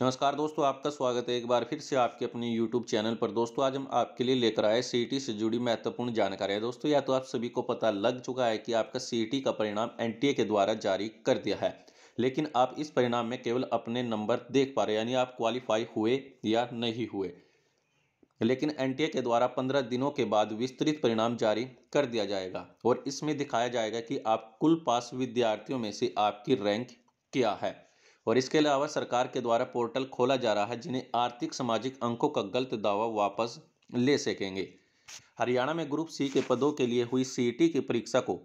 नमस्कार दोस्तों, आपका स्वागत है एक बार फिर से आपके अपने YouTube चैनल पर। दोस्तों, आज हम आपके लिए लेकर आए सी से जुड़ी महत्वपूर्ण जानकारी। है दोस्तों, या तो आप सभी को पता लग चुका है कि आपका सी का परिणाम एनटीए के द्वारा जारी कर दिया है, लेकिन आप इस परिणाम में केवल अपने नंबर देख पा रहे यानी आप क्वालिफाई हुए या नहीं हुए। लेकिन एनटीए के द्वारा पंद्रह दिनों के बाद विस्तृत परिणाम जारी कर दिया जाएगा, और इसमें दिखाया जाएगा कि आप कुल पास विद्यार्थियों में से आपकी रैंक क्या है। और इसके अलावा सरकार के द्वारा पोर्टल खोला जा रहा है जिन्हें आर्थिक सामाजिक अंकों का गलत दावा वापस ले सकेंगे। हरियाणा में ग्रुप सी के पदों के लिए हुई सीईटी की परीक्षा को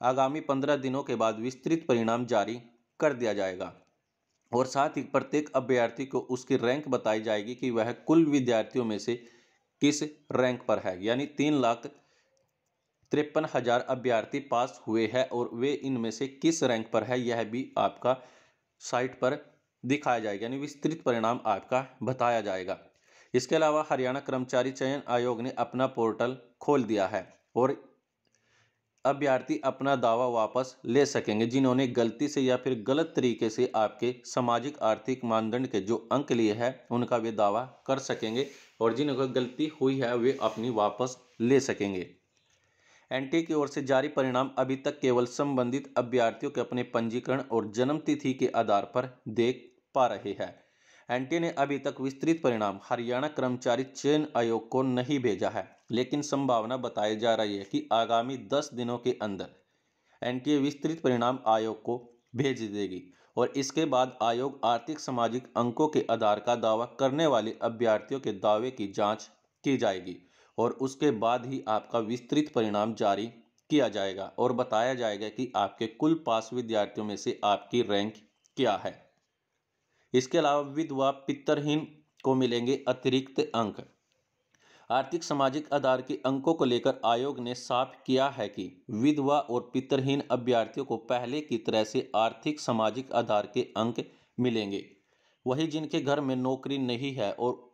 आगामी पंद्रह दिनों के बाद विस्तृत परिणाम जारी कर दिया जाएगा। और साथ ही प्रत्येक अभ्यर्थी को उसकी रैंक बताई जाएगी कि वह कुल विद्यार्थियों में से किस रैंक पर है। यानी तीन लाख तिरपन हज़ार अभ्यर्थी पास हुए हैं और वे इनमें से किस रैंक पर है, यह भी आपका साइट पर दिखाया जाएगा, यानी विस्तृत परिणाम आपका बताया जाएगा। इसके अलावा हरियाणा कर्मचारी चयन आयोग ने अपना पोर्टल खोल दिया है और अभ्यर्थी अपना दावा वापस ले सकेंगे, जिन्होंने गलती से या फिर गलत तरीके से आपके सामाजिक, आर्थिक मानदंड के जो अंक लिए हैं, उनका वे दावा कर सकेंगे और जिनको गलती हुई है, वे अपनी वापस ले सकेंगे। एनटीए की ओर से जारी परिणाम अभी तक केवल संबंधित अभ्यर्थियों के अपने पंजीकरण और जन्म तिथि के आधार पर देख पा रहे हैं। एनटीए ने अभी तक विस्तृत परिणाम हरियाणा कर्मचारी चयन आयोग को नहीं भेजा है, लेकिन संभावना बताई जा रही है कि आगामी दस दिनों के अंदर एनटीए विस्तृत परिणाम आयोग को भेज देगी और इसके बाद आयोग आर्थिक सामाजिक अंकों के आधार का दावा करने वाले अभ्यर्थियों के दावे की जाँच की जाएगी। और उसके बाद ही आपका विस्तृत परिणाम जारी किया जाएगा और बताया जाएगा कि आपके कुल पास विद्यार्थियों में से आपकी रैंक क्या है। इसके अलावा विधवा पितरहीन को मिलेंगे अतिरिक्त अंक। आर्थिक सामाजिक आधार के अंकों को लेकर आयोग ने साफ़ किया है कि विधवा और पितरहीन अभ्यर्थियों को पहले की तरह से आर्थिक सामाजिक आधार के अंक मिलेंगे। वही जिनके घर में नौकरी नहीं है और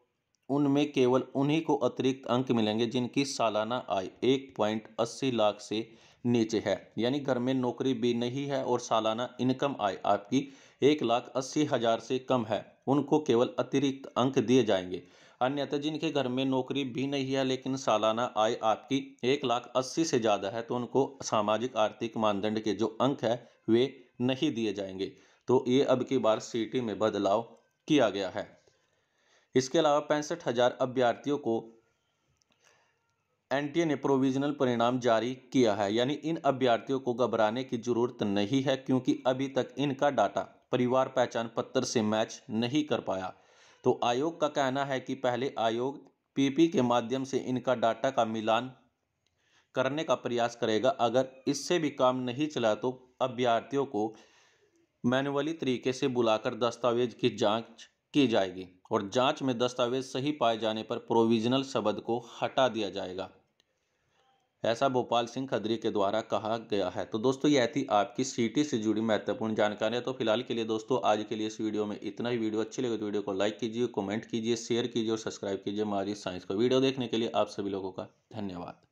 उनमें केवल उन्हीं को अतिरिक्त अंक मिलेंगे जिनकी सालाना आय एक पॉइंट अस्सी लाख से नीचे है। यानी घर में नौकरी भी नहीं है और सालाना इनकम आय आपकी एक लाख अस्सी हज़ार से कम है। उनको केवल अतिरिक्त अंक दिए जाएँगे। अन्यथा जिनके घर में नौकरी भी नहीं है लेकिन सालाना आय आपकी एक लाख अस्सी से ज़्यादा है तो उनको सामाजिक आर्थिक मानदंड के जो अंक है, वे नहीं दिए जाएँगे। तो ये अब की बार सीटी में बदलाव किया गया है। इसके अलावा पैंसठ हज़ार अभ्यर्थियों को एनटीए ने प्रोविजनल परिणाम जारी किया है। यानी इन अभ्यर्थियों को घबराने की ज़रूरत नहीं है, क्योंकि अभी तक इनका डाटा परिवार पहचान पत्र से मैच नहीं कर पाया। तो आयोग का कहना है कि पहले आयोग पीपी के माध्यम से इनका डाटा का मिलान करने का प्रयास करेगा। अगर इससे भी काम नहीं चला तो अभ्यर्थियों को मैनुअली तरीके से बुलाकर दस्तावेज़ की जाँच की जाएगी और जाँच में दस्तावेज़ सही पाए जाने पर प्रोविजनल शब्द को हटा दिया जाएगा। ऐसा भोपाल सिंह खदरी के द्वारा कहा गया है। तो दोस्तों यह थी आपकी सीटी से जुड़ी महत्वपूर्ण जानकारियाँ तो फ़िलहाल के लिए दोस्तों, आज के लिए इस वीडियो में इतना ही। वीडियो अच्छी लगे तो वीडियो को लाइक कीजिए, कमेंट कीजिए, शेयर कीजिए और सब्सक्राइब कीजिए हमारी साइंस को वीडियो देखने के लिए। आप सभी लोगों का धन्यवाद।